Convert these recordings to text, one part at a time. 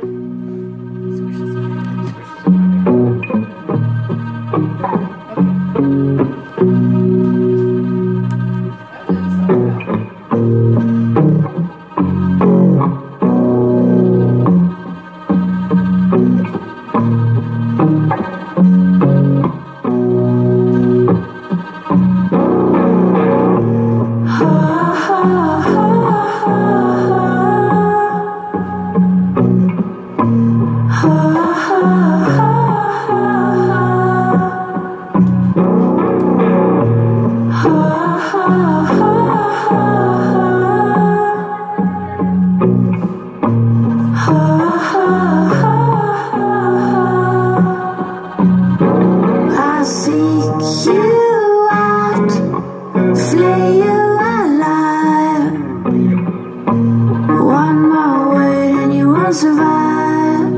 I won't survive.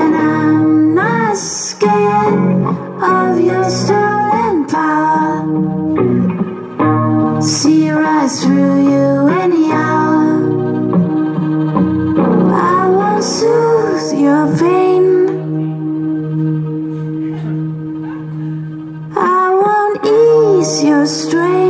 And I'm not scared of your stolen power. See right through you anyhow. I won't soothe your pain. I won't ease your strain.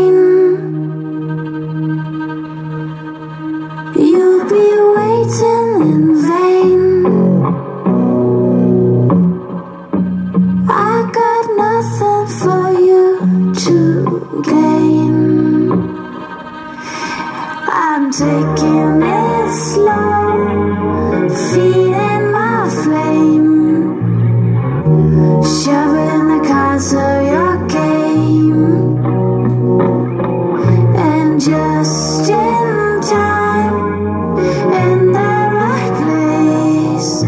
Gain. I'm taking it slow, feeding my flame. Shoveling the cards of your game And just in time In the right place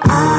I